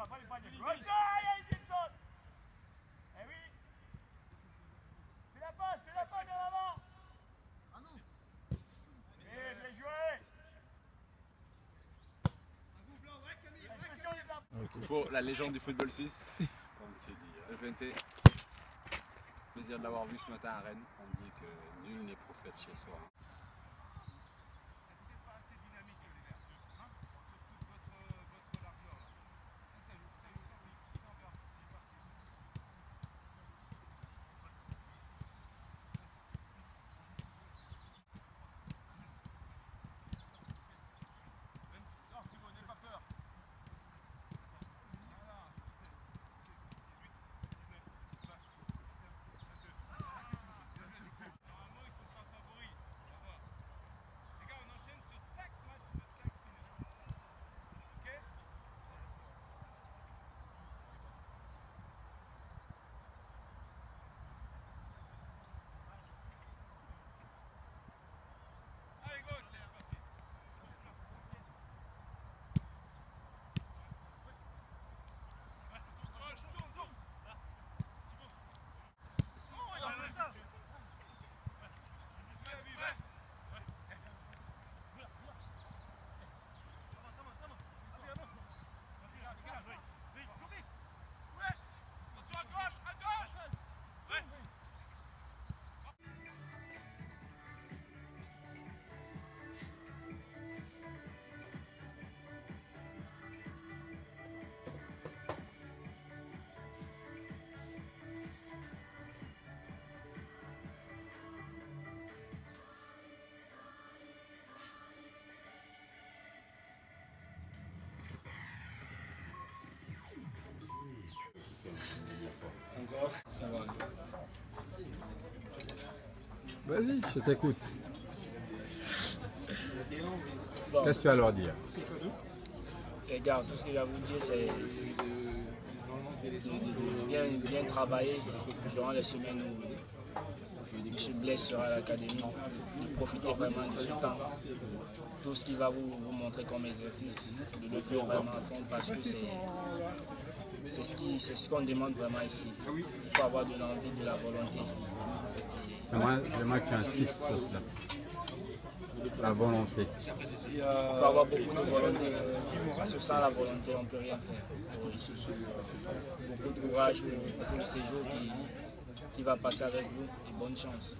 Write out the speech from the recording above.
pas, pas les paniers. Roger, il chose. Eh oui. Fais la passe, fais la passe de l'avant. Eh, bien joué. Armes. Faut la légende du football suisse, comme tu dis. Svente, plaisir de l'avoir vu ce matin à Rennes. On dit que nul n'est prophète chez soi. Vas-y, je t'écoute. Qu'est-ce que tu as à leur dire? Gars, tout ce que je vais vous dire, c'est de, bien, bien travailler durant les semaines où. Blaise sera à l'académie. De profiter vraiment de ce temps. Tout ce qu'il va vous, vous montrer comme exercice, de le faire vraiment à fond parce que c'est. C'est ce qui- c'est ce qu'on demande vraiment ici. Il faut avoir de l'envie, de la volonté. J'aimerais j'aimerais que tu insistes sur cela. La volonté. Il faut avoir beaucoup de volonté. Parce que sans la volonté, on ne peut rien faire. Beaucoup de courage pour, pour le séjour qui, qui va passer avec vous et bonne chance.